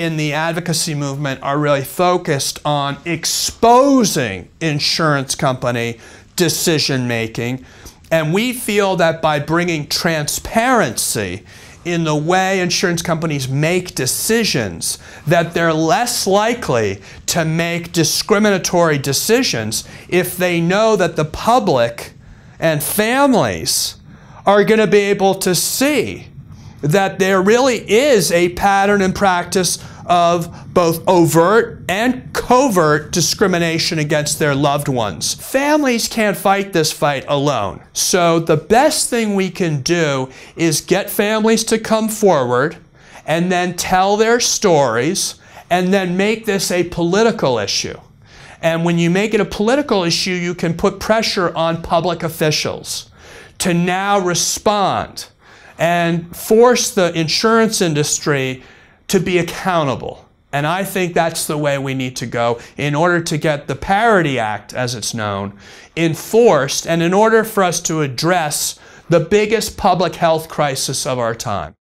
in the advocacy movement are really focused on exposing insurance company decision making. And we feel that by bringing transparency in the way insurance companies make decisions that they're less likely to make discriminatory decisions if they know that the public and families are going to be able to see that there really is a pattern and practice of both overt and covert discrimination against their loved ones. Families can't fight this fight alone. So the best thing we can do is get families to come forward and then tell their stories and then make this a political issue. And when you make it a political issue, you can put pressure on public officials to now respond and force the insurance industry to be accountable. And I think that's the way we need to go in order to get the Parity Act, as it's known, enforced and in order for us to address the biggest public health crisis of our time.